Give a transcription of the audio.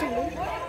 muito louco.